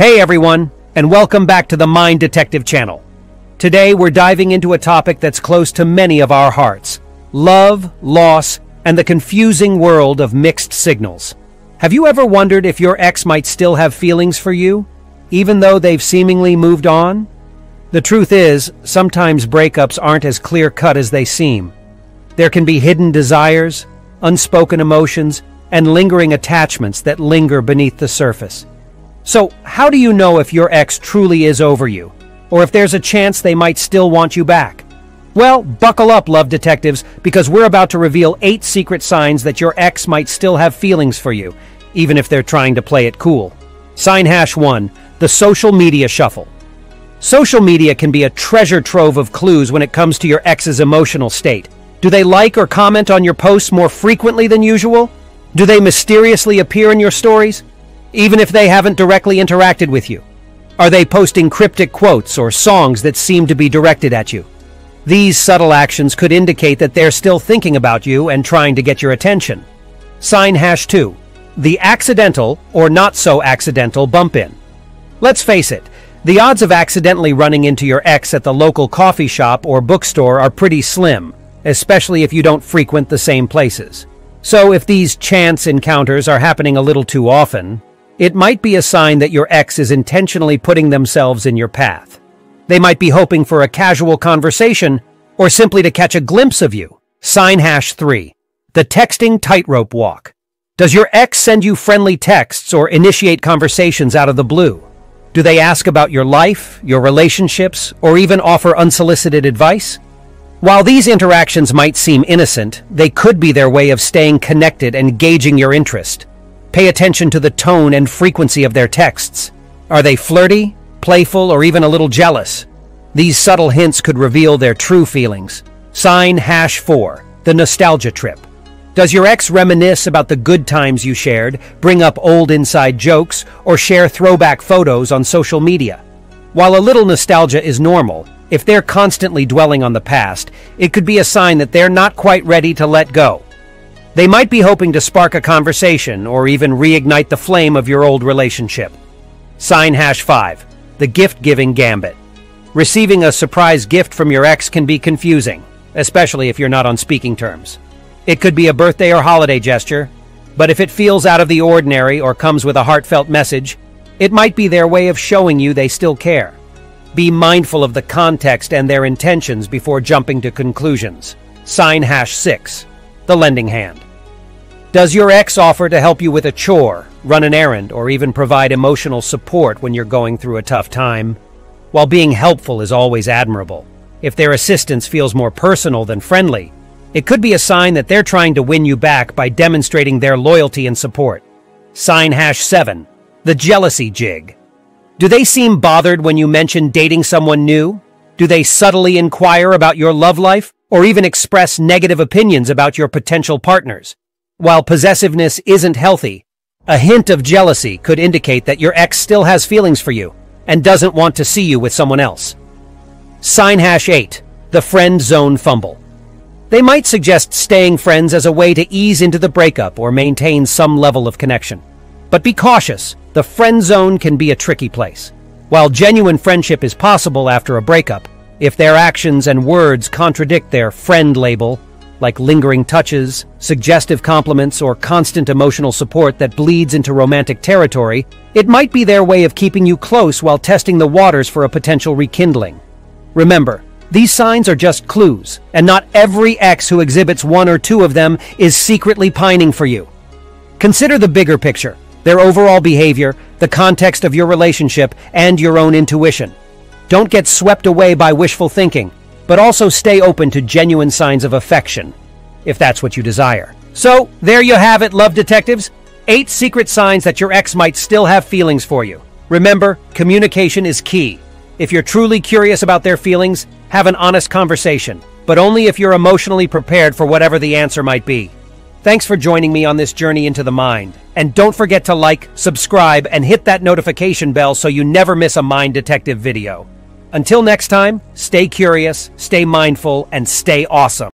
Hey everyone, and welcome back to the Mind Detective channel. Today we're diving into a topic that's close to many of our hearts. Love, loss, and the confusing world of mixed signals. Have you ever wondered if your ex might still have feelings for you, even though they've seemingly moved on? The truth is, sometimes breakups aren't as clear-cut as they seem. There can be hidden desires, unspoken emotions, and lingering attachments that linger beneath the surface. So, how do you know if your ex truly is over you? Or if there's a chance they might still want you back? Well, buckle up, love detectives, because we're about to reveal eight secret signs that your ex might still have feelings for you, even if they're trying to play it cool. Sign hash 1. The social media shuffle. Social media can be a treasure trove of clues when it comes to your ex's emotional state. Do they like or comment on your posts more frequently than usual? Do they mysteriously appear in your stories? Even if they haven't directly interacted with you? Are they posting cryptic quotes or songs that seem to be directed at you? These subtle actions could indicate that they're still thinking about you and trying to get your attention. Sign hash 2. The accidental or not so accidental bump in. Let's face it, the odds of accidentally running into your ex at the local coffee shop or bookstore are pretty slim, especially if you don't frequent the same places. So if these chance encounters are happening a little too often, it might be a sign that your ex is intentionally putting themselves in your path. They might be hoping for a casual conversation or simply to catch a glimpse of you. Sign hash 3. The texting tightrope walk. Does your ex send you friendly texts or initiate conversations out of the blue? Do they ask about your life, your relationships, or even offer unsolicited advice? While these interactions might seem innocent, they could be their way of staying connected and gauging your interest. Pay attention to the tone and frequency of their texts. Are they flirty, playful, or even a little jealous? These subtle hints could reveal their true feelings. Sign hash 4, the nostalgia trip. Does your ex reminisce about the good times you shared, bring up old inside jokes, or share throwback photos on social media? While a little nostalgia is normal, if they're constantly dwelling on the past, it could be a sign that they're not quite ready to let go. They might be hoping to spark a conversation or even reignite the flame of your old relationship. Sign hash 5. The gift-giving gambit. Receiving a surprise gift from your ex can be confusing, especially if you're not on speaking terms. It could be a birthday or holiday gesture, but if it feels out of the ordinary or comes with a heartfelt message, it might be their way of showing you they still care. Be mindful of the context and their intentions before jumping to conclusions. Sign hash 6 the lending hand. Does your ex offer to help you with a chore, run an errand, or even provide emotional support when you're going through a tough time? While being helpful is always admirable, if their assistance feels more personal than friendly, it could be a sign that they're trying to win you back by demonstrating their loyalty and support. Sign hash 7. The jealousy jig. Do they seem bothered when you mention dating someone new? Do they subtly inquire about your love life? Or even express negative opinions about your potential partners. While possessiveness isn't healthy, a hint of jealousy could indicate that your ex still has feelings for you and doesn't want to see you with someone else. Sign hash 8, the friend zone fumble. They might suggest staying friends as a way to ease into the breakup or maintain some level of connection. But be cautious, the friend zone can be a tricky place. While genuine friendship is possible after a breakup, if their actions and words contradict their friend label, like lingering touches, suggestive compliments, or constant emotional support that bleeds into romantic territory, it might be their way of keeping you close while testing the waters for a potential rekindling. Remember, these signs are just clues, and not every ex who exhibits one or two of them is secretly pining for you. Consider the bigger picture, their overall behavior, the context of your relationship, and your own intuition. Don't get swept away by wishful thinking, but also stay open to genuine signs of affection, if that's what you desire. So, there you have it, love detectives. Eight secret signs that your ex might still have feelings for you. Remember, communication is key. If you're truly curious about their feelings, have an honest conversation, but only if you're emotionally prepared for whatever the answer might be. Thanks for joining me on this journey into the mind. And don't forget to like, subscribe, and hit that notification bell so you never miss a Mind Detective video. Until next time, stay curious, stay mindful, and stay awesome.